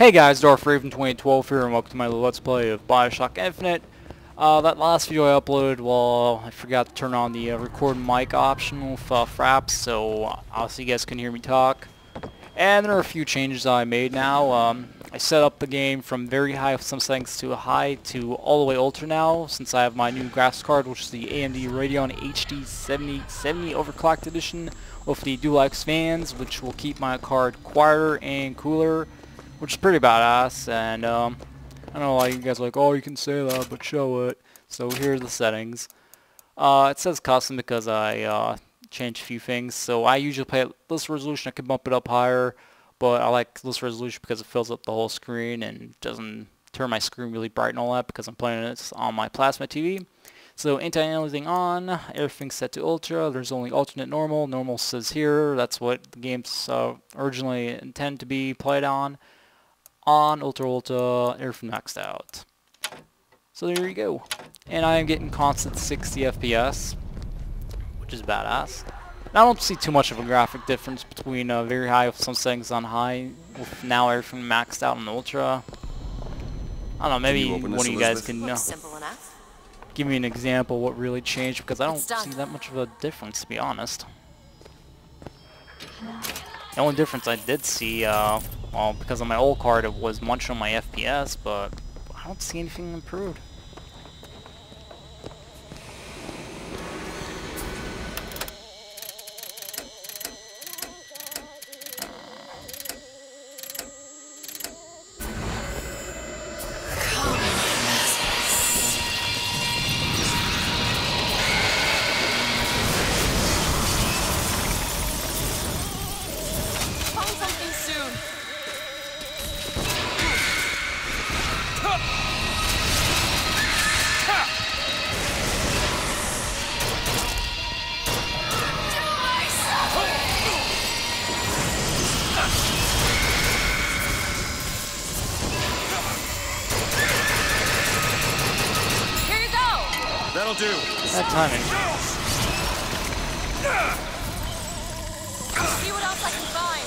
Hey guys, Darth Ravan 2012 here and welcome to my Let's Play of Bioshock Infinite. Uh, that last video I uploaded, well, I forgot to turn on the uh, record mic option with uh, Fraps, so obviously you guys can hear me talk. And there are a few changes I made now. Um, I set up the game from very high some settings to high to all the way ultra now, since I have my new graphics card, which is the AMD Radeon HD 7070 Overclocked Edition with the Dual X fans, which will keep my card quieter and cooler which is pretty badass. And um, I don't know why you guys are like, oh, you can say that, but show it. So here are the settings. Uh, it says custom because I uh, changed a few things. So I usually play at this resolution. I can bump it up higher, but I like this resolution because it fills up the whole screen and doesn't turn my screen really bright and all that because I'm playing this on my plasma TV. So anti-aliasing on, everything's set to ultra, there's only alternate normal, normal says here, that's what the game's uh, originally intended to be played on on Ultra Ultra everything maxed out. So there you go. And I am getting constant 60 FPS, which is badass. And I don't see too much of a graphic difference between uh, very high with some settings on high, with now everything maxed out on Ultra. I don't know, maybe one of you guys can uh, give me an example what really changed, because I don't see that much of a difference, to be honest. The only difference I did see uh, well, because on my old card it was munching on my FPS, but I don't see anything improved. Do. That timing. See what else I can find.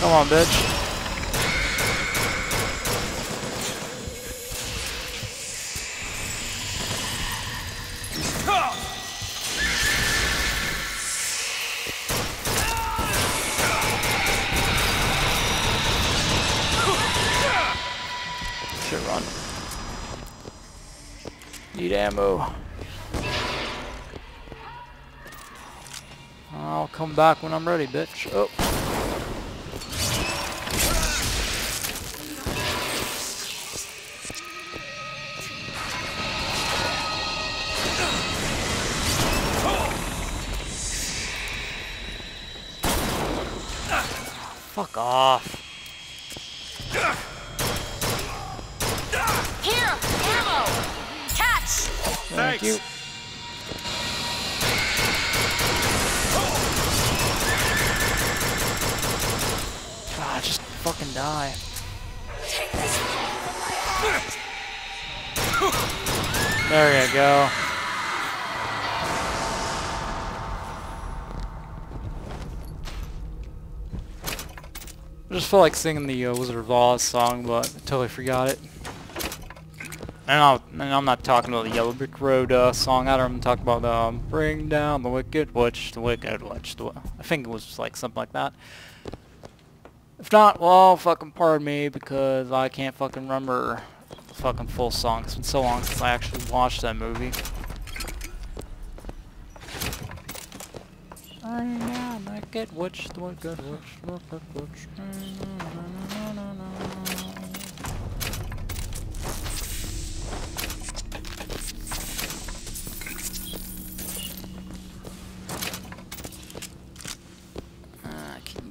Come on, bitch. I'll back when I'm ready, bitch. Oh. Fuck off. Here, ammo. Catch. Thank Thanks. you. God, just fucking die. There you go. I just felt like singing the uh, Wizard of Oz song, but I totally forgot it. And, and I'm not talking about the Yellow Brick Road uh, song either. I'm talking about um, Bring Down the Wicked Witch, the Wicked Witch. The, I think it was just like something like that. If not, well, fucking pardon me because I can't fucking remember the fucking full song. It's been so long since I actually watched that movie. Bring down the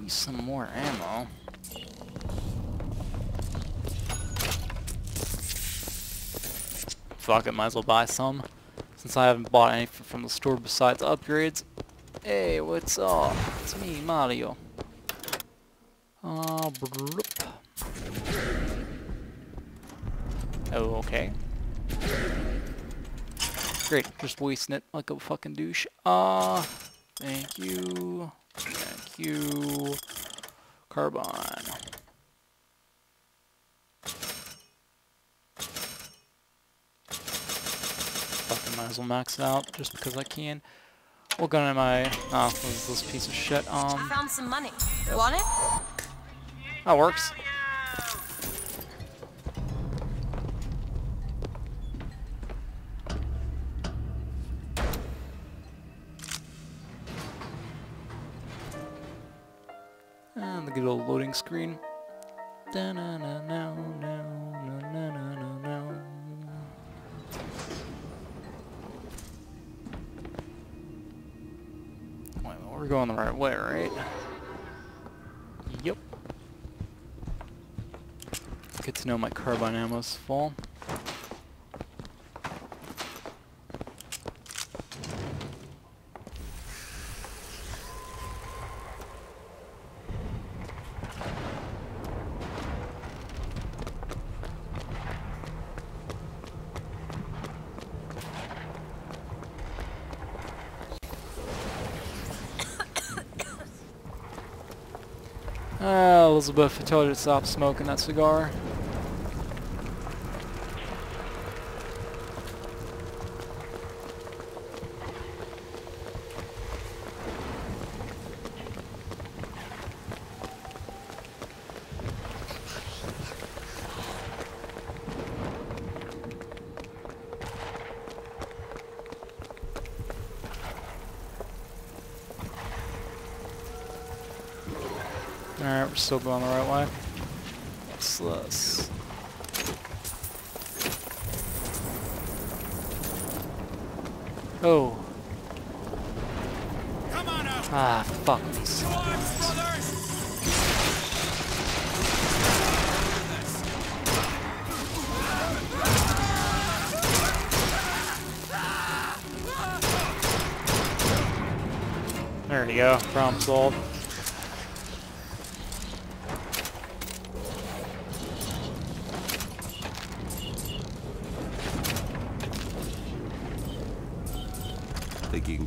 some more ammo. Fuck it, might as well buy some. Since I haven't bought anything from the store besides upgrades. Hey, what's up? It's me, Mario. Uh, bloop. oh, okay. Great, just wasting it like a fucking douche. Uh, thank you. Thank you. Carbine. fucking might as well max it out just because I can. What gun am to Ah, Oh, what is this piece of shit? Um. I found some money. Yep. Want it? That works. And the good old loading screen. Da -na -na -na we're going the right way, right? Yep. Good to know my carbine ammo's full. Ah, Elizabeth, I told you to stop smoking that cigar. Alright, we're still going the right way. What's this? Oh. Come on out! Ah, fuck these. Arms, brothers! There you go. Problem solved.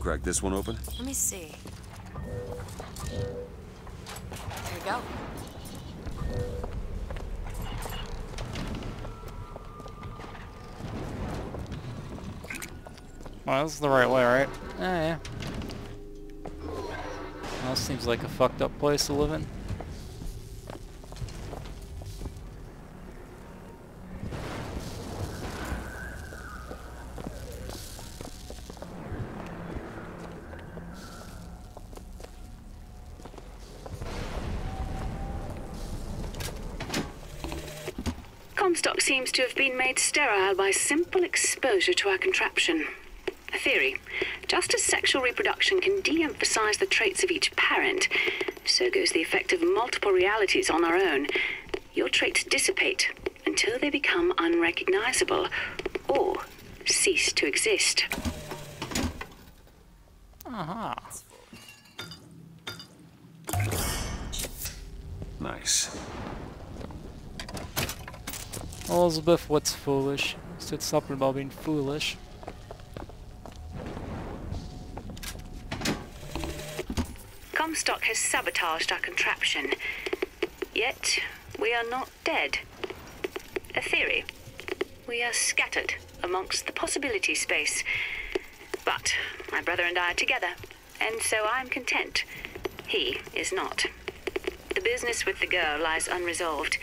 Crack this one open? Let me see. There you go. Well, this is the right way, right? Yeah, yeah. Well, this seems like a fucked up place to live in. Comstock seems to have been made sterile by simple exposure to our contraption. A theory. Just as sexual reproduction can de emphasize the traits of each parent, so goes the effect of multiple realities on our own. Your traits dissipate until they become unrecognizable or cease to exist. Aha. Nice. Elizabeth, what's foolish? Said something about being foolish. Comstock has sabotaged our contraption. Yet, we are not dead. A theory. We are scattered amongst the possibility space. But my brother and I are together, and so I'm content. He is not. The business with the girl lies unresolved.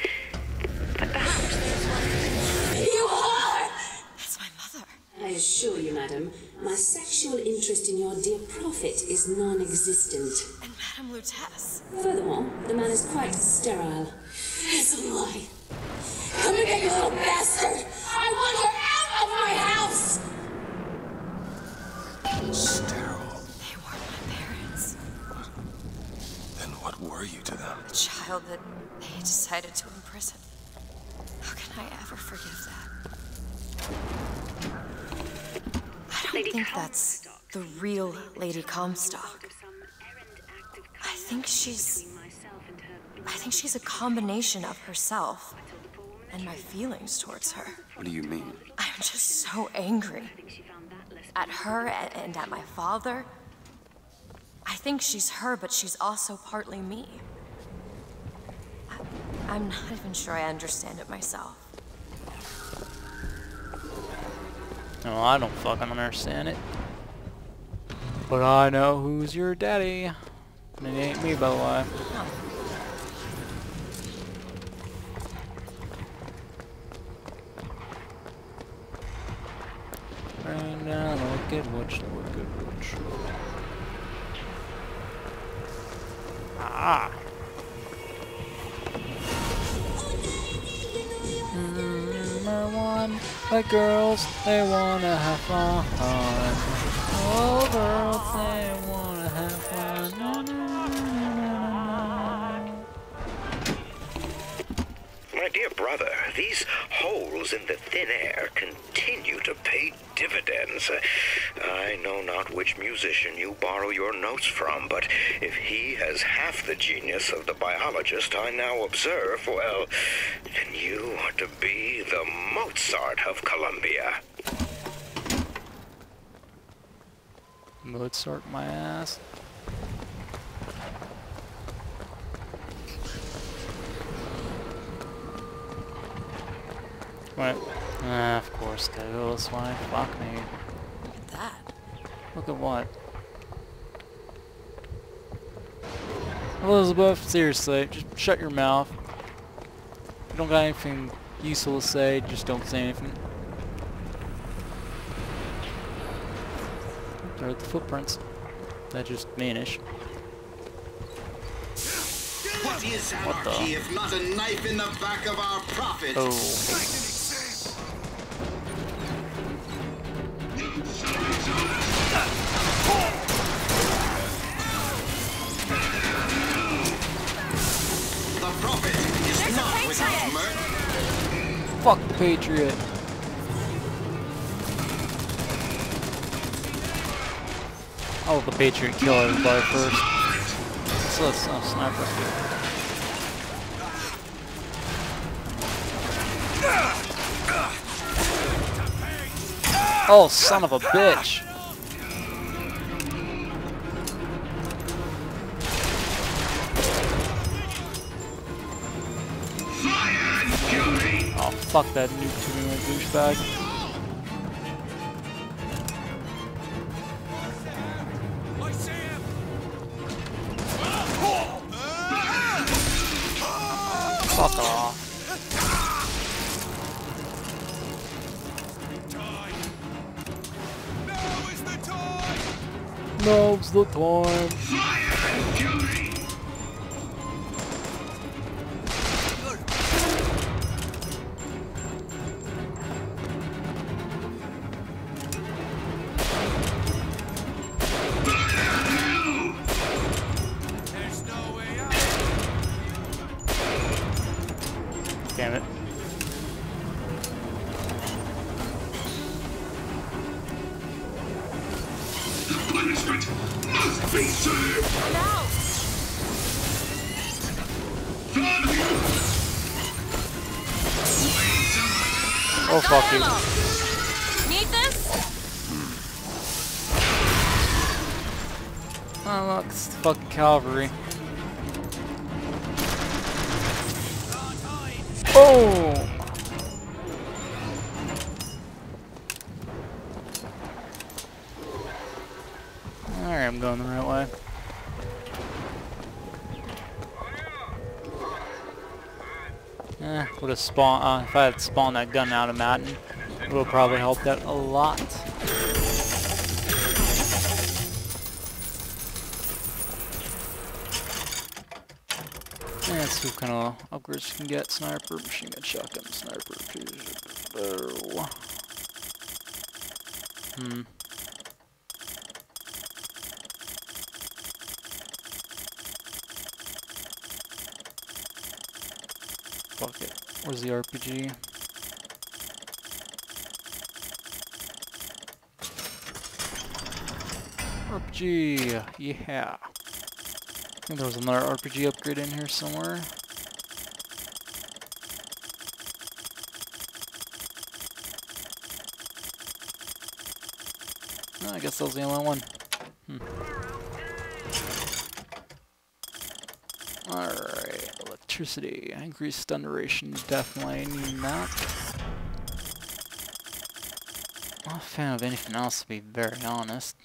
I assure you, madam, my sexual interest in your dear prophet is non existent. And Madame Lutece. Furthermore, the man is quite sterile. It's a lie. Come here, you little bastard! I want her out of my house! Sterile. They weren't my parents. Then what were you to them? A child that they decided to imprison. How can I ever forgive that? I don't Lady think that's the real Lady Comstock. Of some errand act of I think she's between myself and her I think she's a combination of herself and my feelings towards her. What do you mean? I'm just so angry. At her and at my father. I think she's her, but she's also partly me. I- I'm not even sure I understand it myself. No, I don't fucking understand it. But I know who's your daddy. And it ain't me, by the way. Right now, look at watch, look at watch. Ah. Number one, the girls, they wanna have fun. Oh, girls, they wanna have fun. Na, na, na. My dear brother, these in the thin air continue to pay dividends. I know not which musician you borrow your notes from, but if he has half the genius of the biologist I now observe, well, then you are to be the Mozart of Columbia. Mozart my ass. What? Ah, of course, gotta go this way. Fuck me. That. Look at what? Elizabeth, seriously, just shut your mouth. If you don't got anything useful to say, just don't say anything. There are the footprints. That just vanish. What is What the- anarchy if not a knife in the back of our prophet? Oh. Fuck the Patriot. Oh, the Patriot kill everybody first. So it's a sniper. Oh, son of a bitch. Fuck that nuke to me, douchebag. Fuck off. Now's the time. Look, fucking cavalry. Oh! Alright, I'm going the right way. Eh, would have spawned, uh, if I had spawned that gun out of Madden, it would have probably helped out a lot. What kind of upgrades you can get. Sniper, machine gun, shotgun, sniper, oh. Hmm. Fuck it. Where's the RPG? RPG, yeah. Think there was another RPG upgrade in here somewhere. No, I guess that was the only one. Hmm. Alright, electricity. Increased stun duration, definitely that. Not a fan of anything else to be very honest.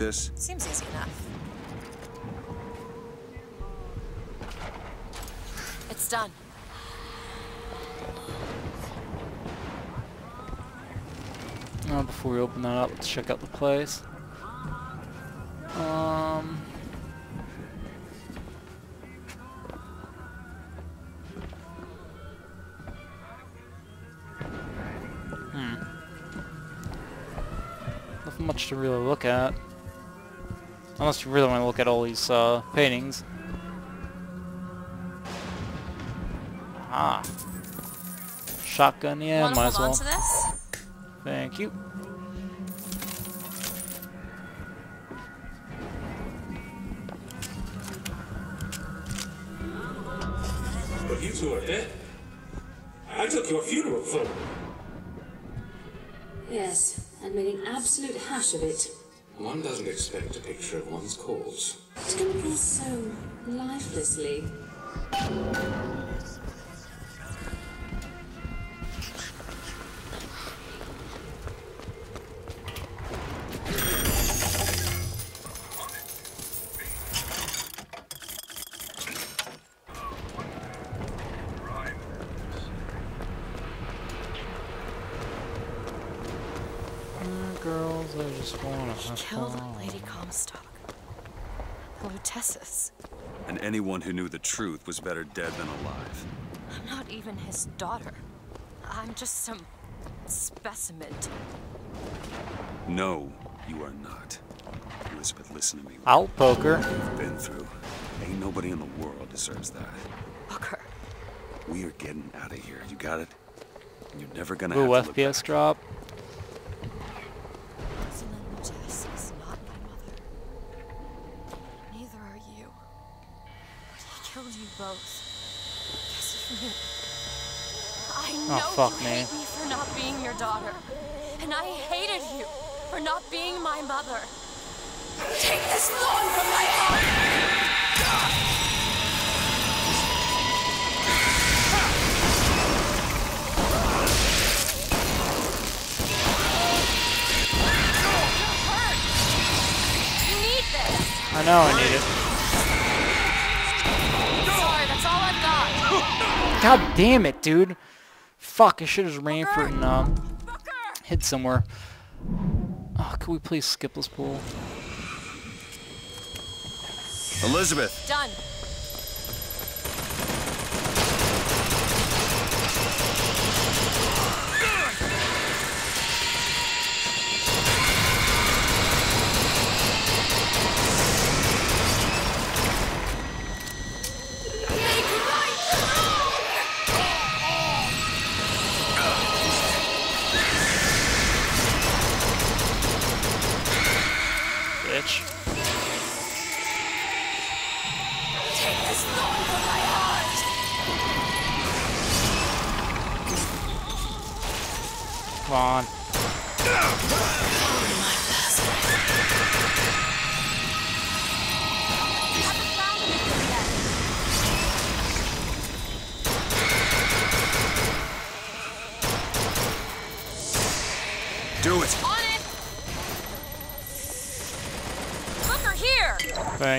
This? Seems easy enough. It's done. Now, before we open that up, let's check out the place. Um. Hmm. Nothing much to really look at. Unless you really want to look at all these uh, paintings. Ah. Shotgun, yeah, Wanna might as well. on to this? Thank you. Picture of one's corpse. It's gonna go so lifelessly. The And anyone who knew the truth was better dead than alive. I'm not even his daughter. I'm just some specimen. No, you are not. Elizabeth, listen to me. I'll poker. What you've been through. Ain't nobody in the world deserves that. Booker. We are getting out of here. You got it? You're never gonna Ooh, have to look FPS back. drop. Rosalind Lutece is not my mother. Neither are you. But he killed you both. Because of me. I oh, know fuck you me. hate me for not being your daughter. And I hated you for not being my mother. Take this thorn from my heart! I know I need it. God damn it, dude. Fuck, I should have ran for it and um, hid somewhere. Oh, could we please skip this pool? Elizabeth! Done.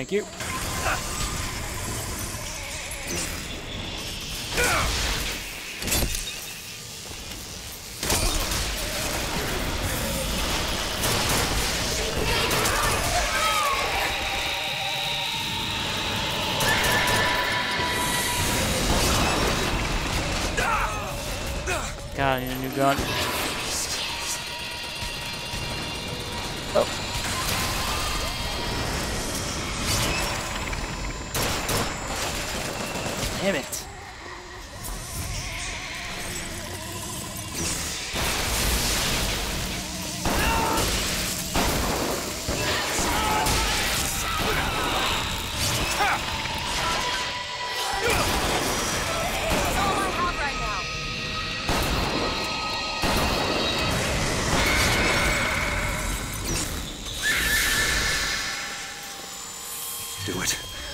Thank you.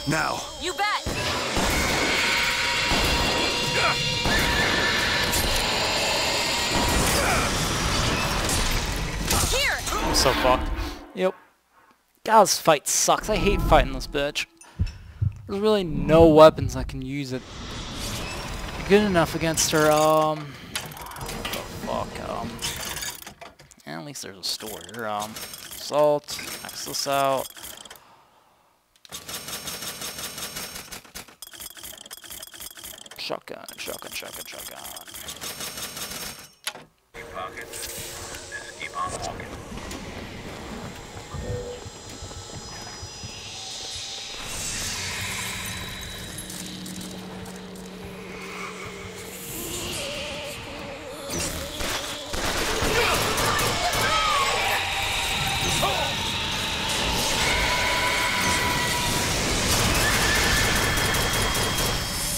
Now. You bet. Here. I'm so fucked. Yep. God, this fight sucks. I hate fighting this bitch. There's really no weapons I can use it good enough against her. Um, what the fuck. Um, at least there's a store here. Um, salt. X this out. Shotgun, shotgun, shotgun, shotgun.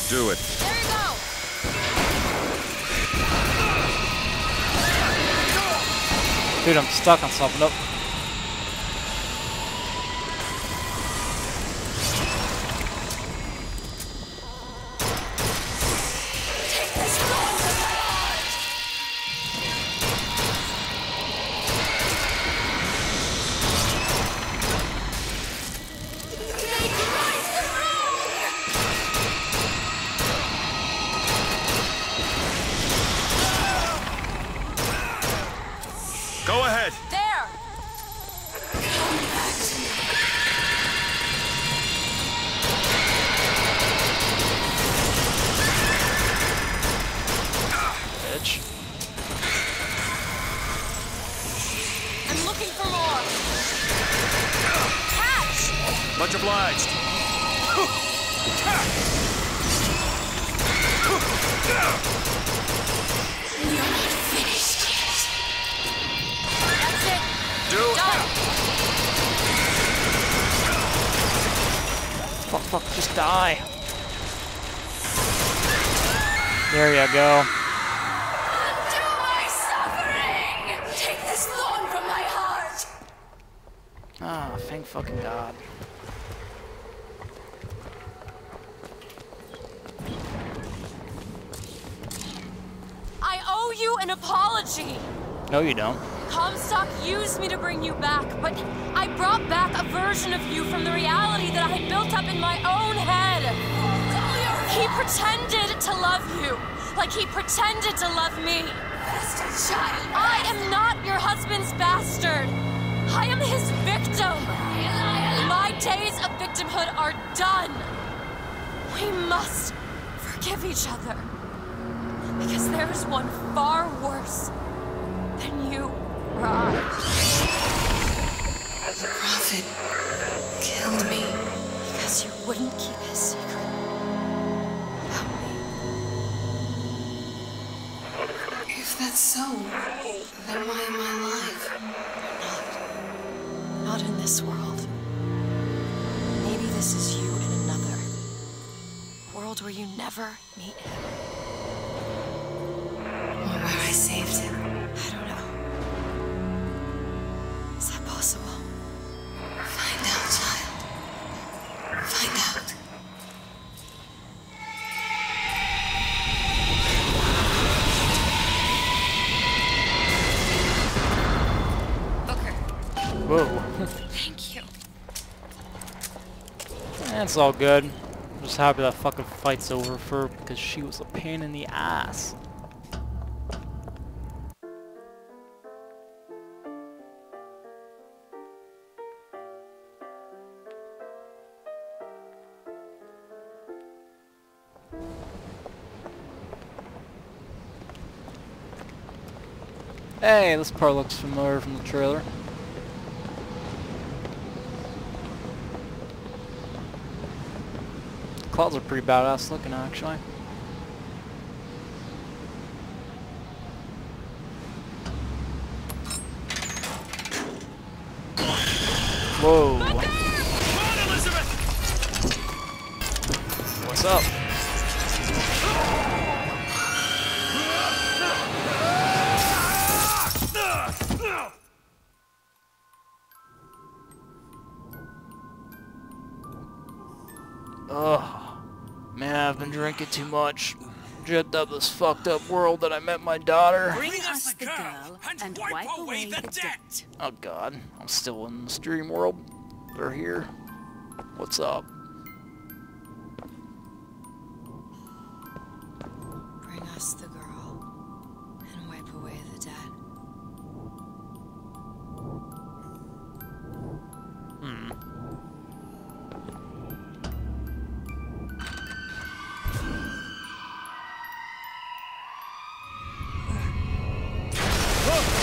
Do it. Dude, I'm stuck on something. Nope. Much obliged. That's it. Do Done. Fuck, fuck, just die. There you go. Do my suffering! Take this thorn from my heart! Ah, thank fucking god. I owe you an apology. No, you don't. Comstock used me to bring you back, but I brought back a version of you from the reality that I had built up in my own head. He pretended to love you, like he pretended to love me. Bastard child! I am not your husband's bastard. I am his victim. My days of victimhood are done. We must forgive each other. Because there is one far worse than you I. The prophet killed me. Because you wouldn't keep his secret. About me. If that's so, then why am I alive? Not in this world. Maybe this is you in another. World where you never meet him. Or where I saved him? It's all good. I'm just happy that fucking fight's over for her because she was a pain in the ass. Hey, this part looks familiar from the trailer. Clouds are pretty badass looking actually. Whoa. What's up? Too much. Dreamt up this fucked up world that I met my daughter. Bring us the girl and wipe away the debt. Oh god, I'm still in the dream world. They're here. What's up? Stop!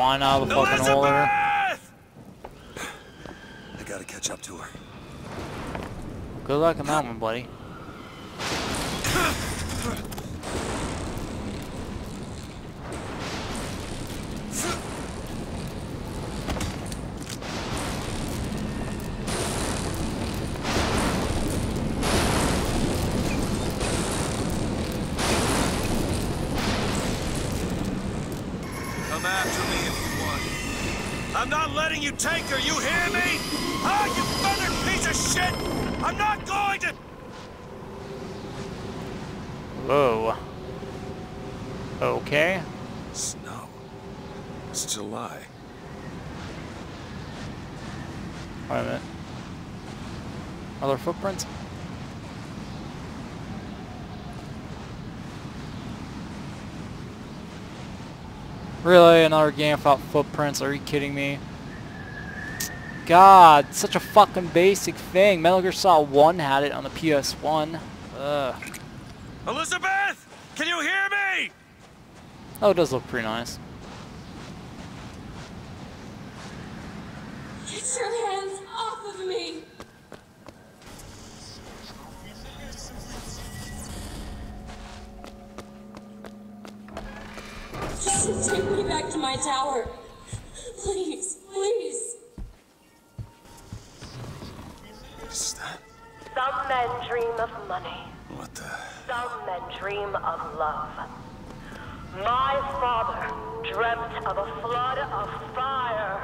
Just find out of the fucking hole there? I gotta catch up to her. Good luck on that one, buddy. Come after me if you want. I'm letting you take her, you hear me? Ah, you feathered piece of shit! I'm not going to... Whoa. Okay. Snow. It's July. Wait a minute. Are there footprints? Really? Another game without footprints? Are you kidding me? God, such a fucking basic thing. Metal Gear Solid 1 had it on the PS1. Ugh. Elizabeth! Can you hear me? Oh, it does look pretty nice. Get your hands off of me! Just take me back to my tower. Please, please. Some men dream of money. What the... Some men dream of love. My father dreamt of a flood of fire.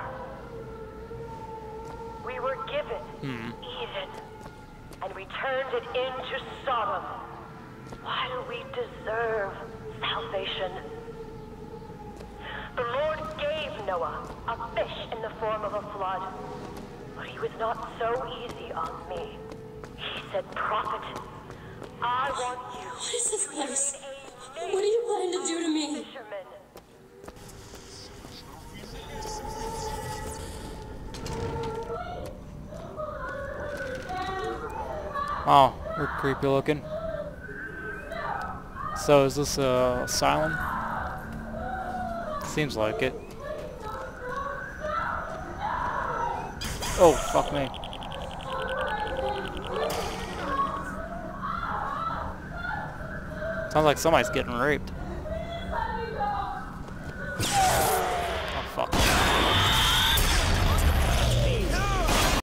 We were given hmm. Eden, and we turned it into Sodom. Why do we deserve salvation? The Lord gave Noah a fish in the form of a flood, but he was not so easy on me. He said, Prophet, I want you oh, What is this place? What are you planning to do to me? fisherman. Oh, you're creepy looking. So is this a asylum? Seems like it. Oh, fuck me. Sounds like somebody's getting raped.